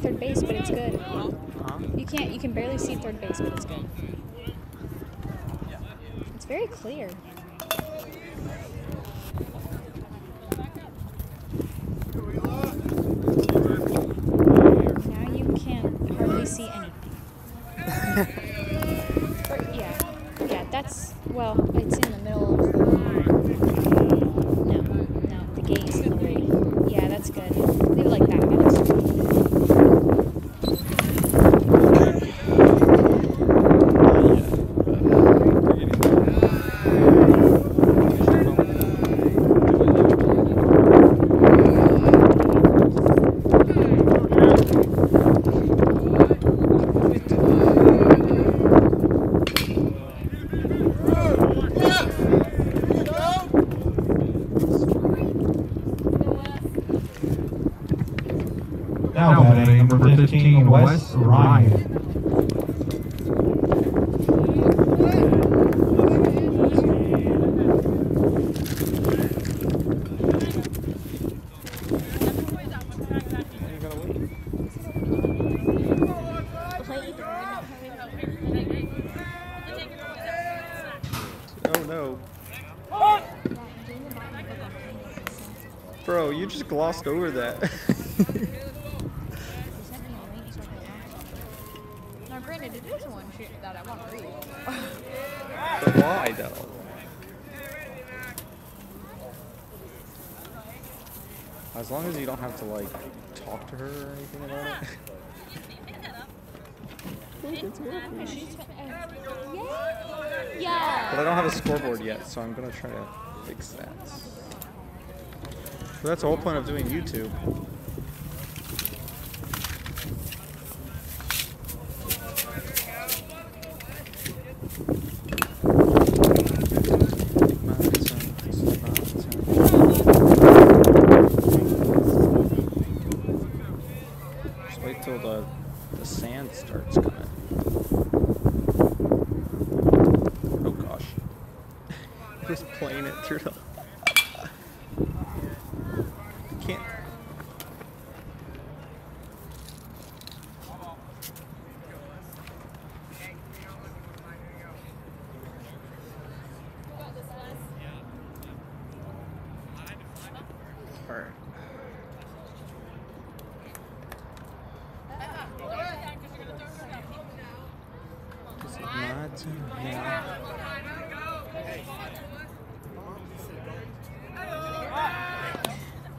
third base, but it's good. You can't. You can barely see third base, but it's good. It's very clear. Now you can hardly see anything. Or- yeah, yeah. That's well. It's in the middle. of... No, no. The gate's in the way. Yeah, that's good. Leave it like that. That looks good. Now batting number 15, Wes Ryan. Oh. Bro, you just glossed over that. Now, granted, one shit that I want to read. but why though? As long as you don't have to like talk to her or anything about it. Look, it's working. Yeah. But I don't have a scoreboard yet, so I'm gonna try to fix that. But that's the whole point of doing YouTube.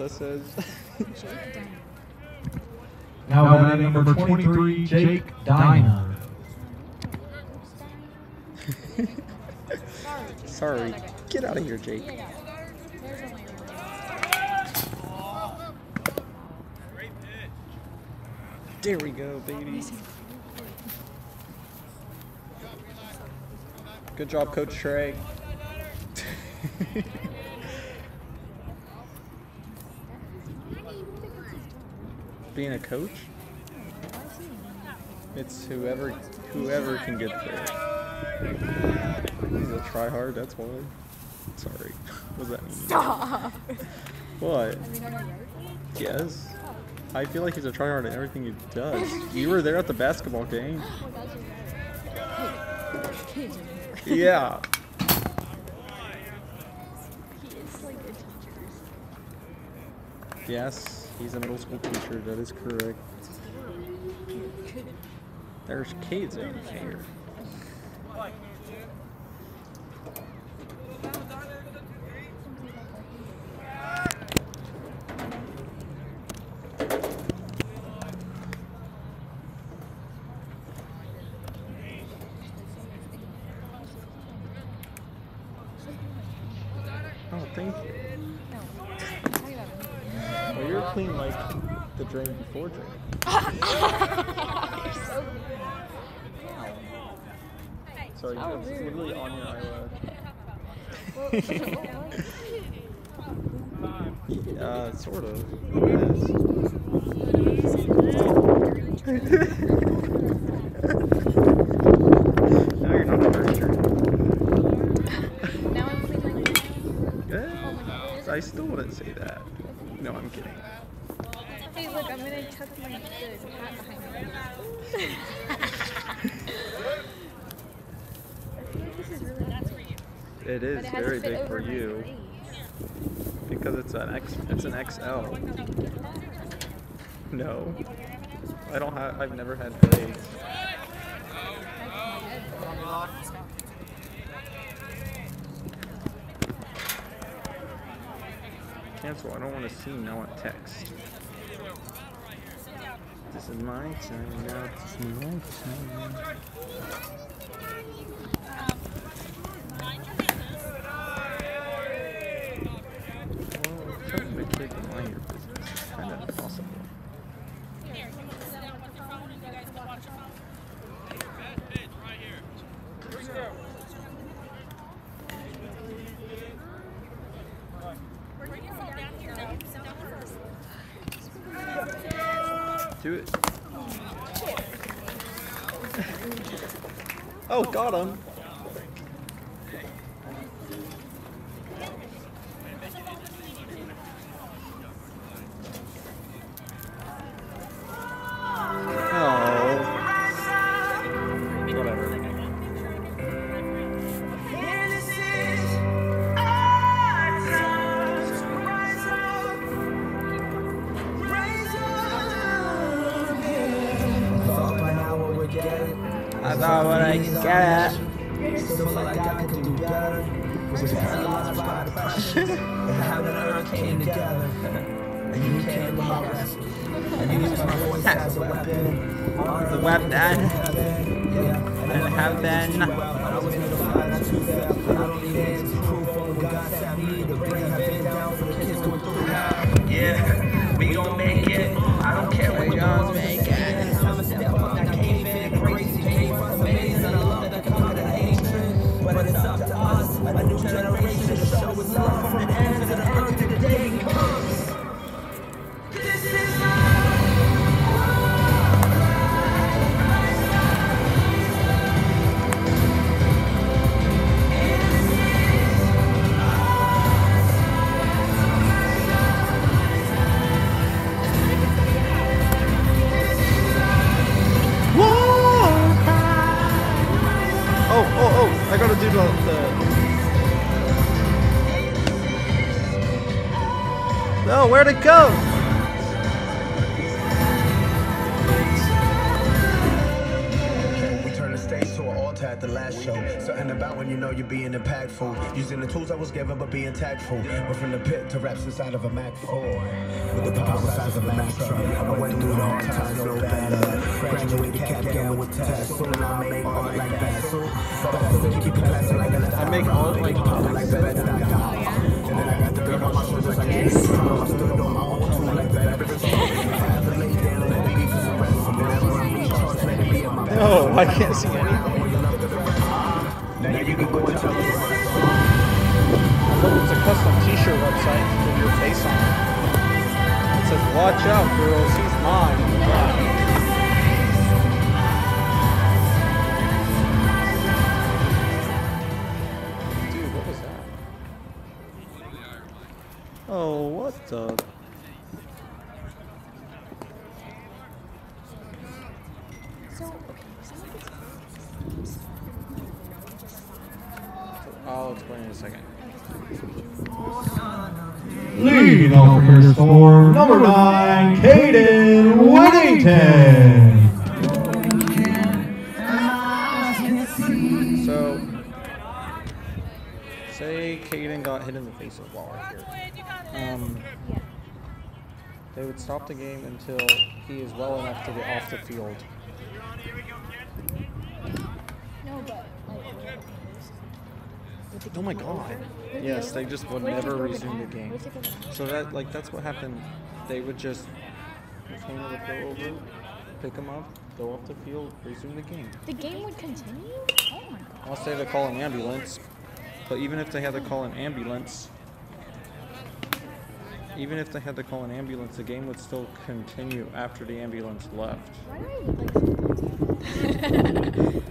that says? Now batting number 23, Jake Diner. Sorry. Get out of here, Jake. There we go, baby. Good job, Coach Trey. Being a coach? It's whoever whoever can get there. He's a tryhard, that's why. Sorry. What does that mean? Stop. What? Yes. I feel like he's a tryhard in everything he does. You were there at the basketball game. Oh, Here. Yeah. He is like a teacher. Yes, he's a middle school teacher. That is correct. There's kids in here. thank you. No. I'm talking about me. Well, you're clean like the drain before drain. You're so Sorry, How that's rude. literally on your eyelash. Uh, sort of. Yes. now you're not hurt your Now I'm clean like this. Yeah, I still wouldn't say that. No, I'm kidding. Hey, look, I'm gonna tuck my the hat behind me. I feel like this is really big, It but is it has very to fit big over for my you face. because it's an X. It's an XL. No, I don't have. I've never had braids. Cancel. I don't want to see. Want text. This is my time now. This is my time. Well, trying to make it mind your business. It's kind of impossible. Do it. Oh, got him. Voice a weapon. The weapon. And have being. Using the tools I was given, but being tactful. But from the pit to raps inside of a Mac 4. With the power size of a Mac truck. I went through the hard times, no better. Graduated cap down with tests. So now I make art like that. So, but I still keep it classy like an I make art like like the that I got. And then I got the dirt on my shoulders like this. I stood on my own two like. I had to lay down and let the beef rest. And whenever I'm in charge, let it be in my back. No, I can't see anything. Now you can go and tell us. It's a custom T-shirt website with your face on it. It says, "Watch out, girls, he's mine." Dude, what was that? Oh, what the? Score, number Caden Whittington. So, say Caden got hit in the face with a ball right here. Um, they would stop the game until he is well enough to get off the field. No, but like, Would the Oh my god. over? Would it Yes, they just would What if it never resume the game. What if it go bananas? So that like that's what happened. They would just the trainer would go over, pick them up, go off the field, resume the game. The game would continue? Oh my god. Unless they had to call an ambulance. But even if they had to call an ambulance, even if they had to call an ambulance, the game would still continue after the ambulance left. Why do I like sometimes?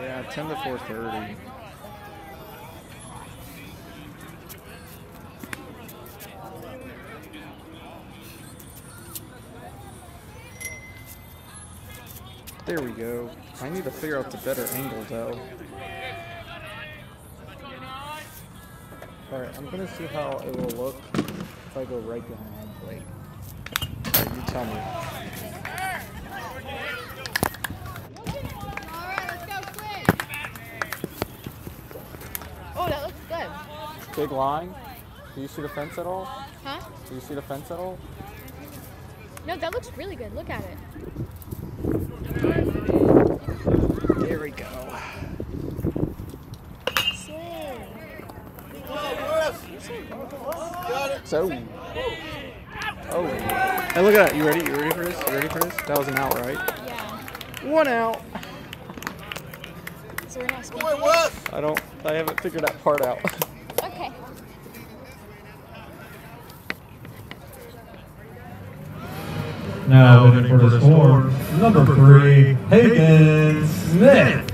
Yeah, 10 to 4:30. There we go. I need to figure out the better angle though. Alright, I'm gonna see how it will look if I go right behind plate. Alright, you tell me. Oh, that looks good. Big line. Do you see the fence at all? Huh? Do you see the fence at all? No, that looks really good. Look at it. There we go. So. Oh. oh. Hey, look at that. You ready? You ready for this? You ready for this? That was an out, right? Yeah. One out. So we're not speaking. I don't. I haven't figured that part out. Now hitting for the score, number three, Hagen Smith.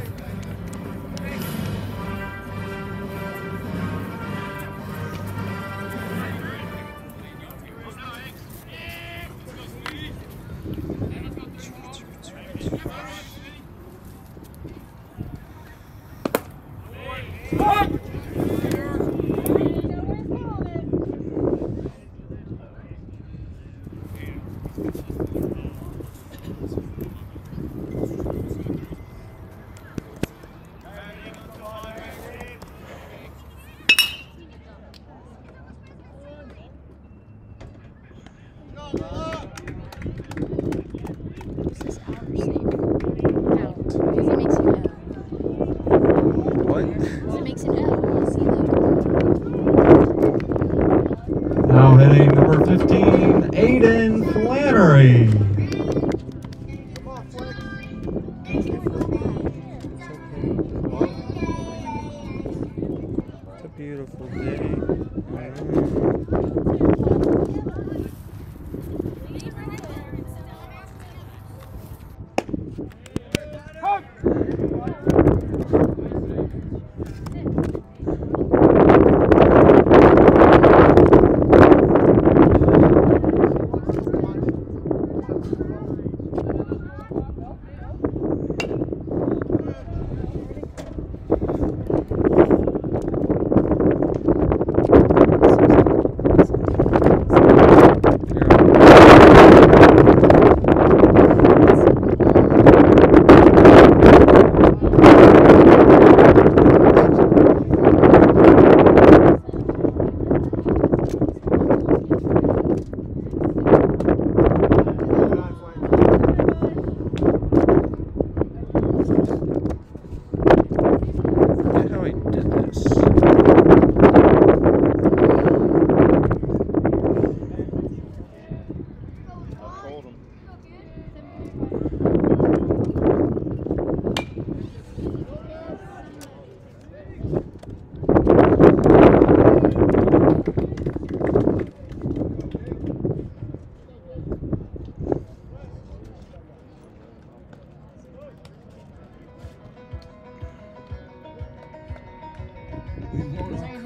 Yeah.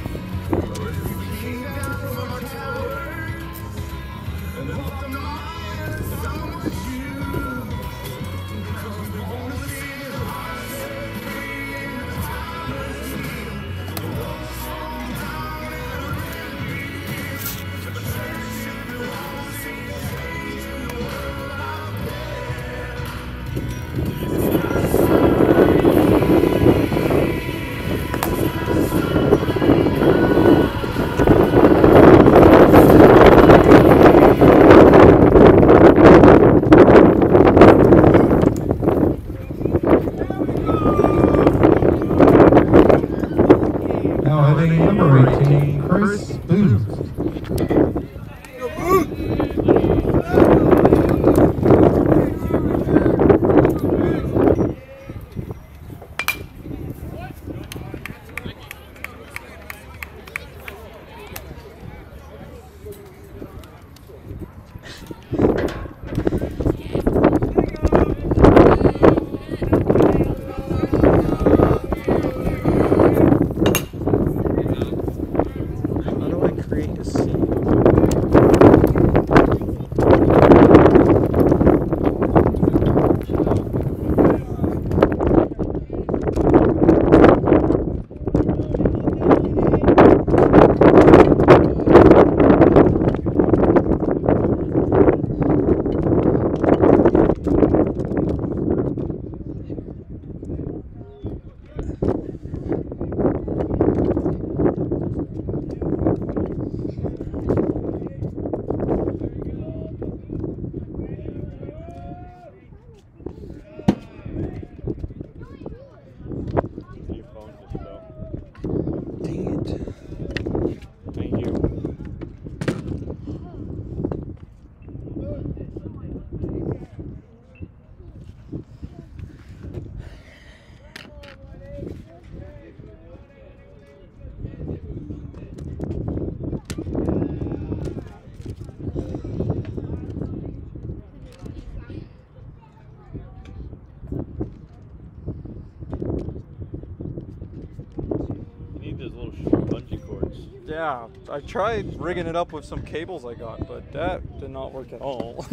I tried rigging it up with some cables I got, but that did not work at all.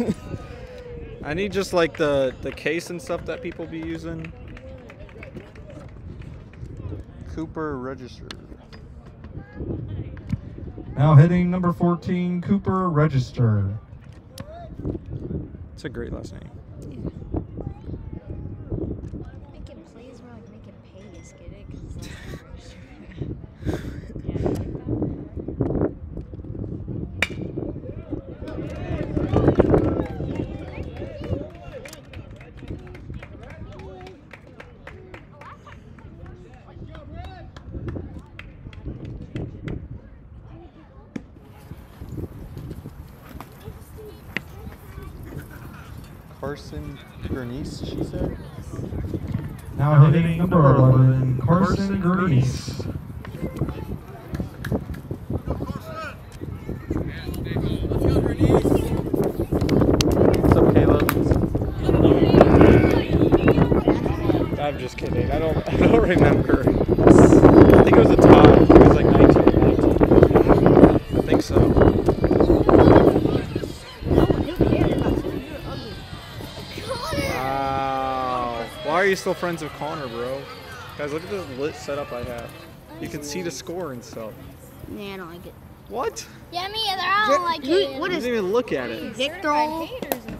I need just like the the case and stuff that people be using. Cooper Register. Now hitting number 14, Cooper Register. It's a great last name. Make it plays more like make it pays, get it? 'Cause it's like yeah, I like that. Carson Bernice, she said. Now hitting number 11, Carson Grease. remember. I think it was a tie. I think it was like 19 19. I think so. Wow. Why are you still friends with Connor, bro? Guys, look at this lit setup I have. You can see the score and stuff. Nah, I don't like it. What? Yeah, me either. I don't like Who- it. what You is didn't even look at it. Victral?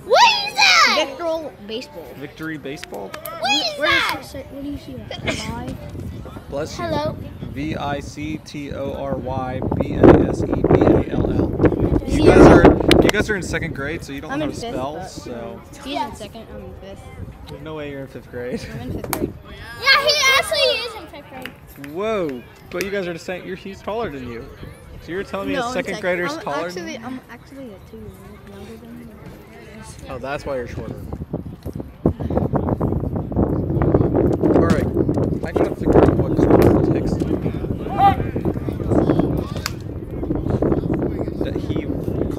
What is that? Victral baseball. Victory Baseball? What is that? does it say, what do you see that? Bless you. Hello. V I C T O R Y B A S E B A L L. You guys are you guys are in second grade, so you don't know how to spell. So He's in second, I'm in fifth. There's no way you're in fifth grade. I'm in fifth grade. Yeah, he actually is in fifth grade. Whoa! But you guys are the same. You're, he's taller than you. So you're telling me No, a I'm second sec- grader's I'm taller actually, than you? I'm actually a two years younger than you. Oh, that's why you're shorter. All right, I gotta figure out what Connor texted me. That he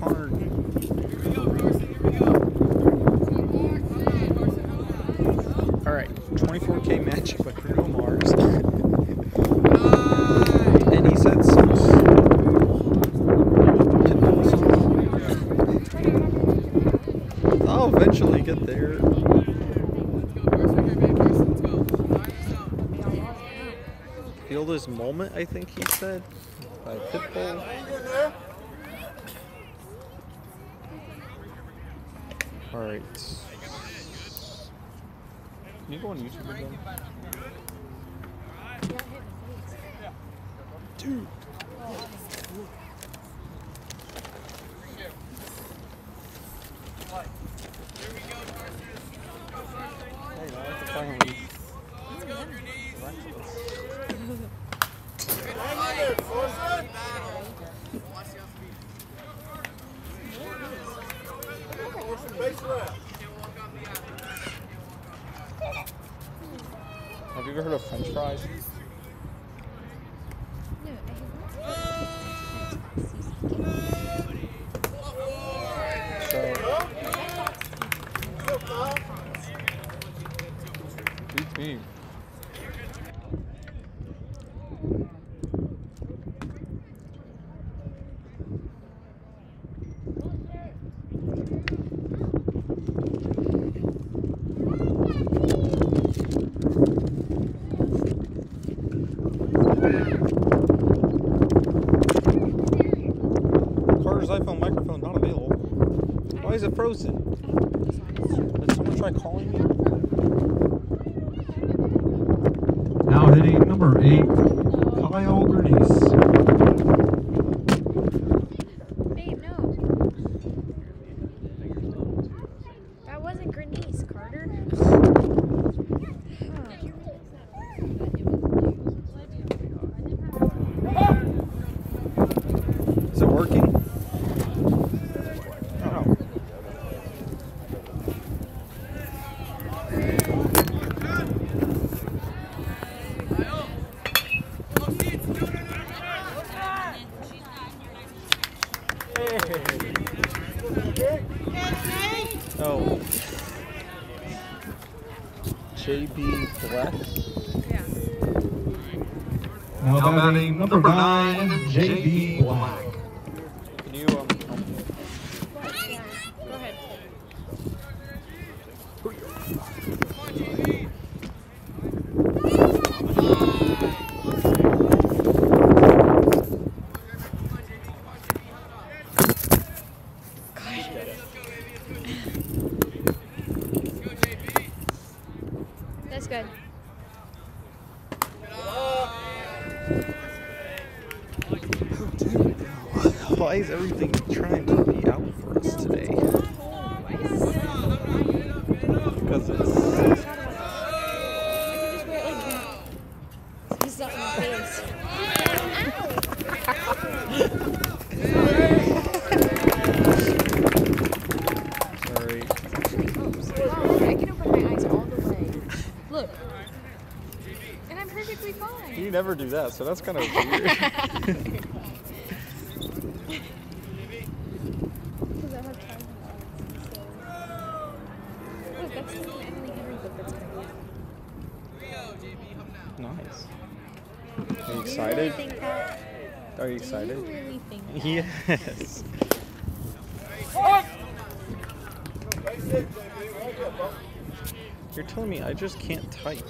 Connor. All right, 24k matchup with Bruno Mars. and he said some. I'll eventually get there. Feel this moment, I think he said. By Pitbull. Alright. Can you go on YouTube again? Dude. Hey, now I have to finally- Have you ever heard of French fries? So. Me. Carter's iPhone microphone not available. Why is it frozen? Did someone try calling you? Now hitting number eight, Kyle Bernice. Babe, no. That wasn't Grenice, Carter. Is it working? Oh. Oh. JB Black. Now batting number nine, JB Black. Can you um help me? Go ahead. That's good. Why is everything trying to be out for us today? Because it's He's not in my face. sorry. I can open my eyes all the way. Look. And I'm perfectly fine. You never do that, so that's kind of weird. Look, that's the Emily Henry book that's coming out. nice. Are you Do excited? you really think that? Yes. Oh! You're telling me I just can't type.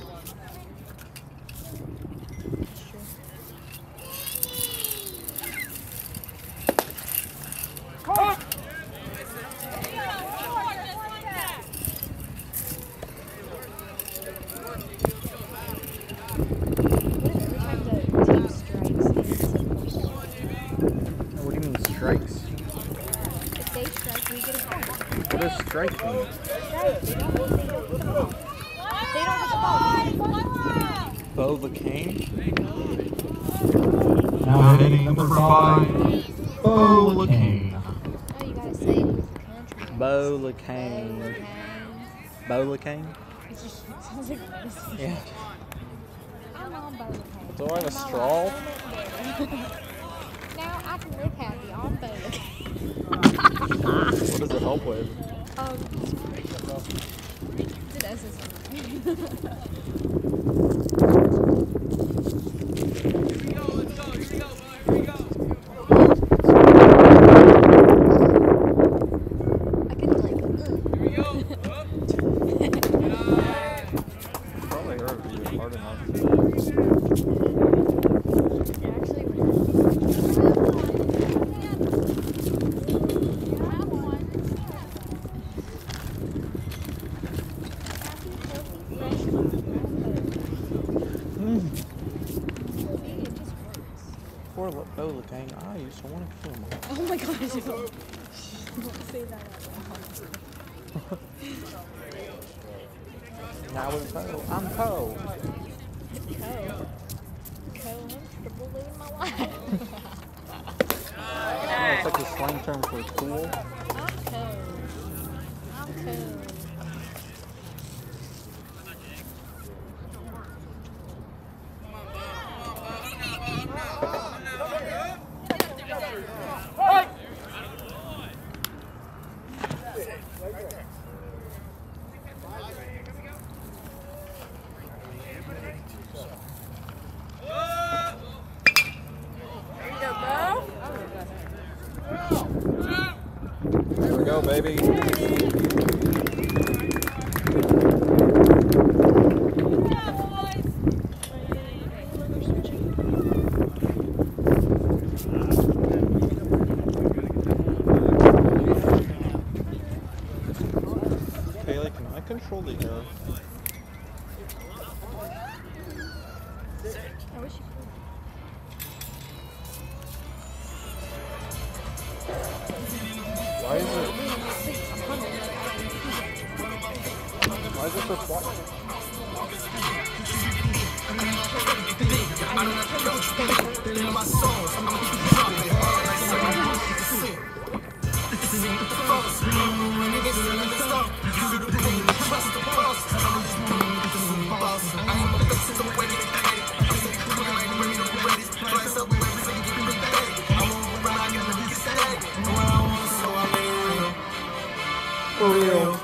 Every time the team strikes, it's supposed to What do you mean strikes? If they strike, we get a point. What does strike mean? Strike, they don't, they don't hit the ball. If they don't hit the ball, we get a point. Bo the Cane? Now hitting number five, Bo Lacane. You gotta say it with country. Bo the Bo the Cane? It just sounds like medicine. Yeah. I'm on Bolicane. Do I have a straw? life is better. now I can live happy on Bolicane. What does it help with? Um, it does this I can like, Probably hurt if you hard enough. it actually Poor Lo- Bo the Cane. I used to want to kill him. Oh my gosh. Don't say that out loud. Now with Bo. I'm Bo. Co. Co-comfortable living my life. Oh, it's like a slang term for cool. I'm cool. For real.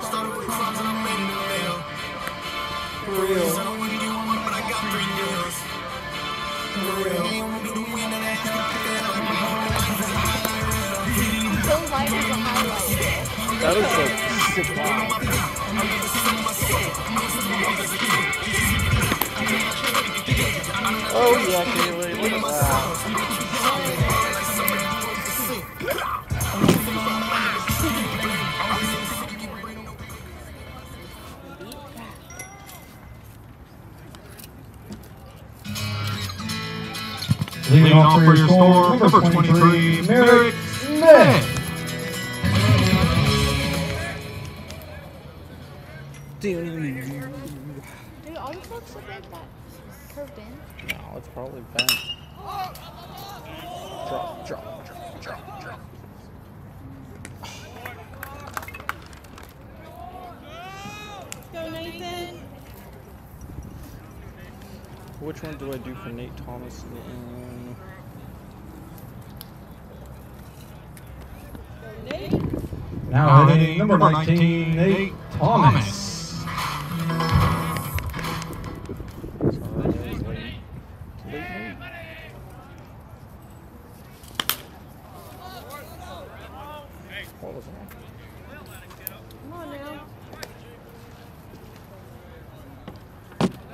For real. That sick. Oh yeah, Kaylee, look at that. Number 23, Merrick Smith. Dude, all your folks look like that curved in. No, it's probably bent. Drop, drop, drop, drop, drop. Go, Nathan. Which one do I do for Nate Thomas? Um, Now number 19, Nate Thomas.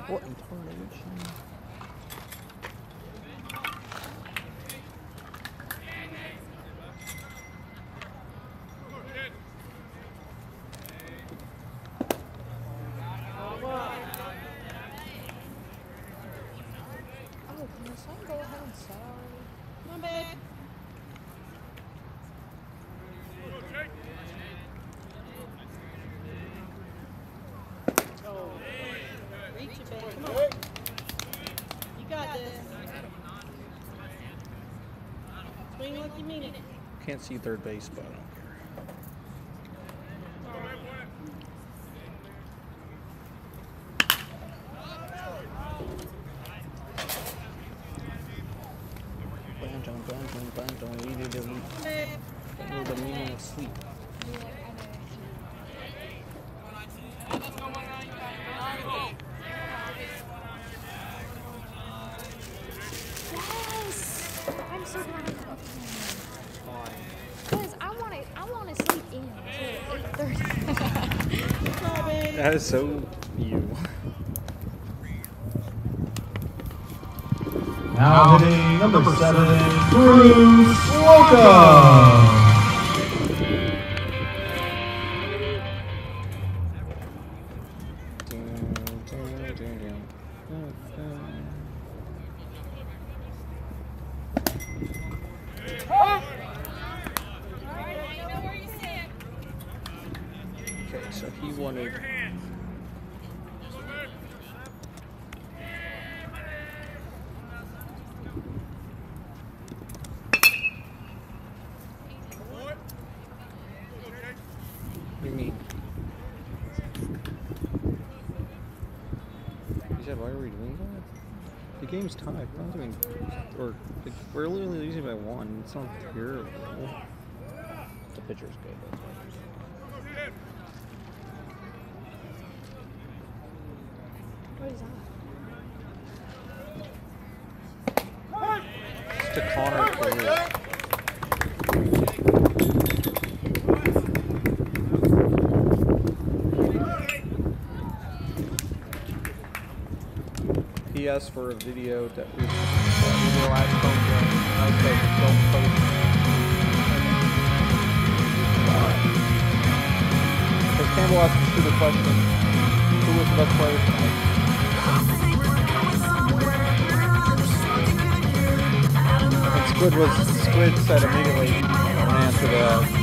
What in tarnation? Can't see third base, but uh, I don't care. Banjo, banjo, banjo, we need to Babe. know the meaning of sleep. Yes! I'm so glad I got Because I want to I want to sleep in until 8.30. Come on, babe. That is so you. Now hitting number seven, Bruce Slocum. Okay, so he wanted. What do you mean? He said, why are we doing that? The game's tied. We're not doing. Or. Like, we're literally losing by one. It's not terrible. The pitcher's good. That's why. What is that? It's to Connor He for a video that we. I Campbell asked a stupid question. Who was the best player tonight? Squid was Squid said immediately in answer to answer that.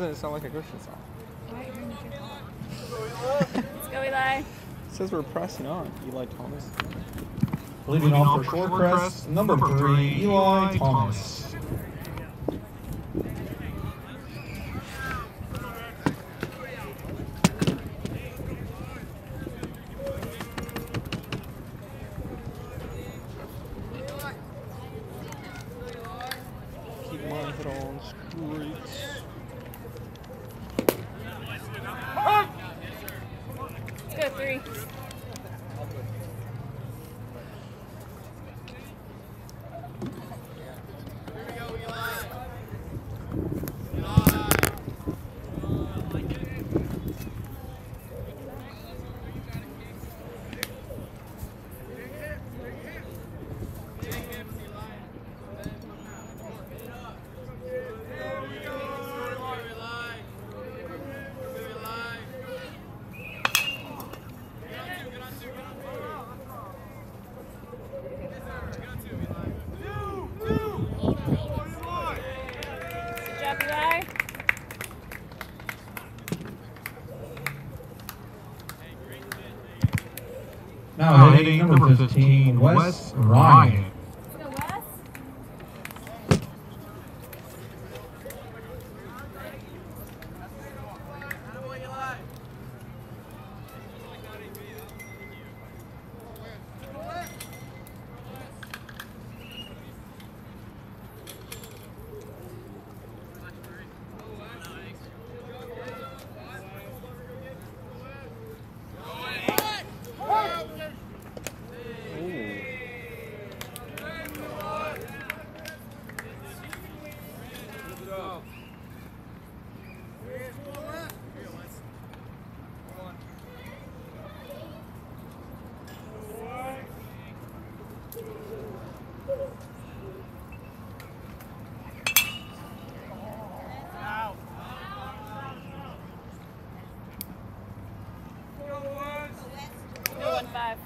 Doesn't it sound like a Christian song? Let's go, Eli. It says we're pressing on, Eli Thomas. Leading off for short press, number three, Eli Thomas. Number 15, Wes Ryan. One five.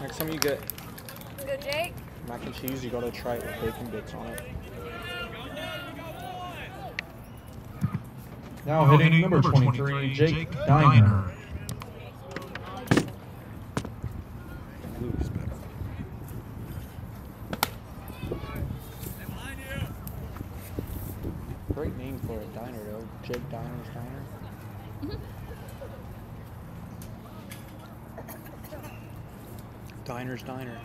Next time you get Go, Jake. Mac and cheese, you gotta try it with bacon bits on it. Now hitting number 23, Jake Diner. Blue's better. Great name for a diner though. Jake Diner's Diner. Mm-hmm. Diner's Diner.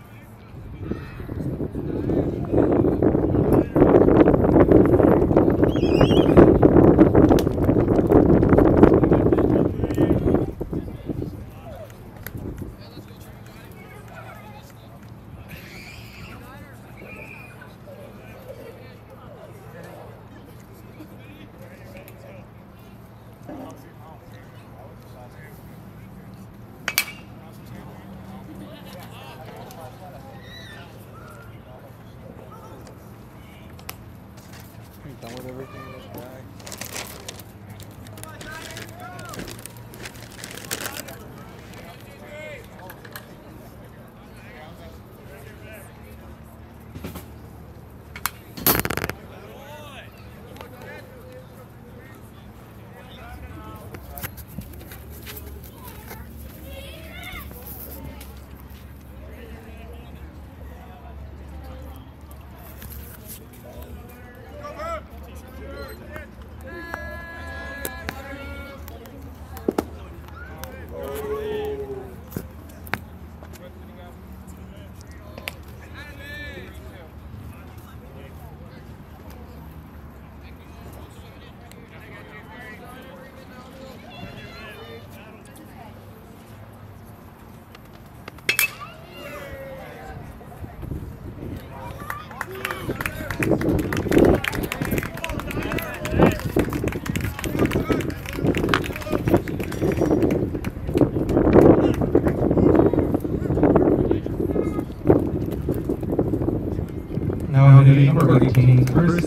Now hitting number 18, Chris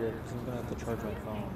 because I'm going to have to charge my phone.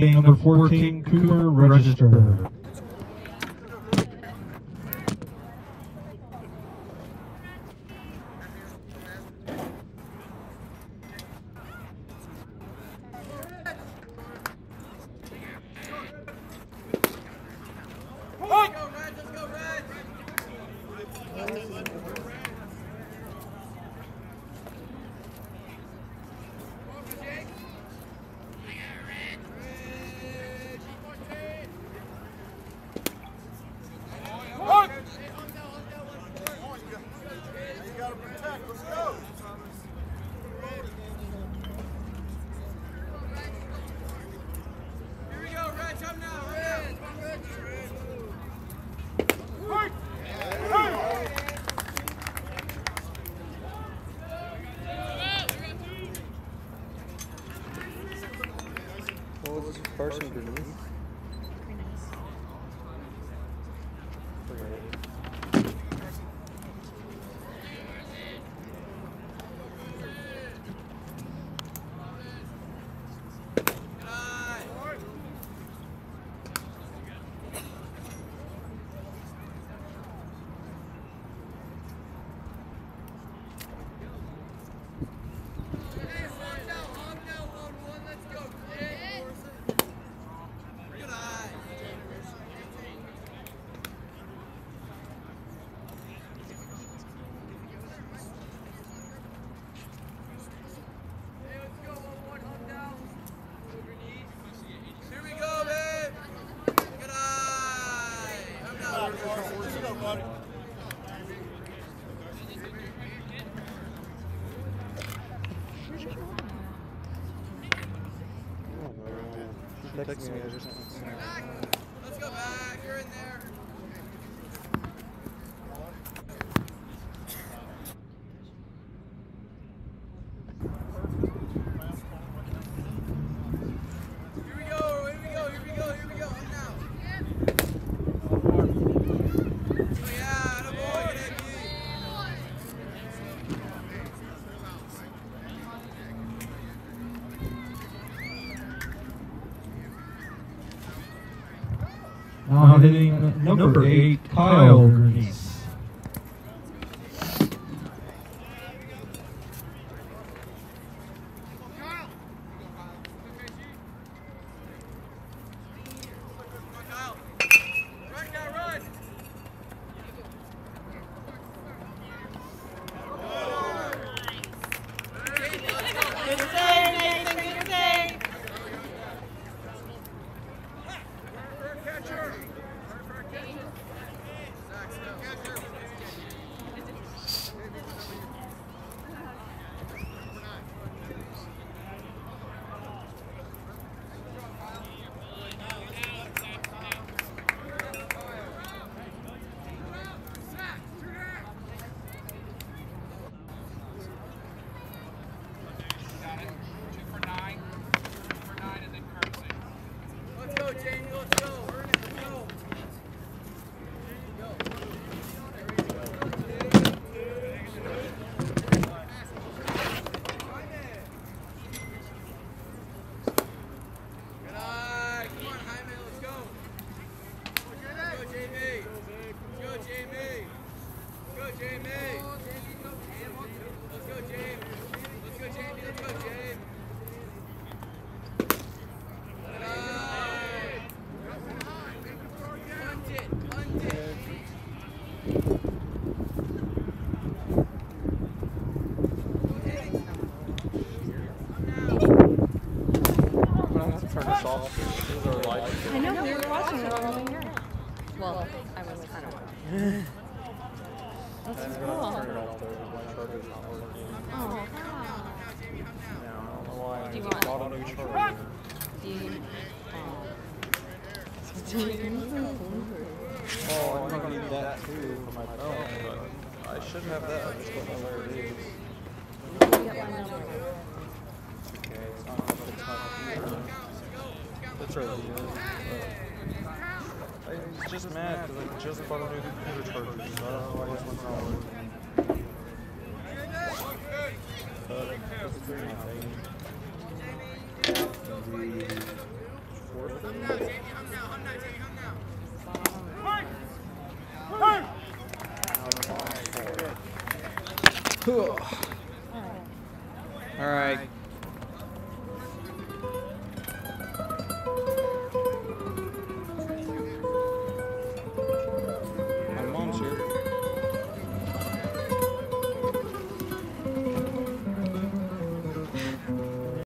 Number 14, Cooper Register. person, person tak zmierzysz hitting number eight, Kyle Grenese.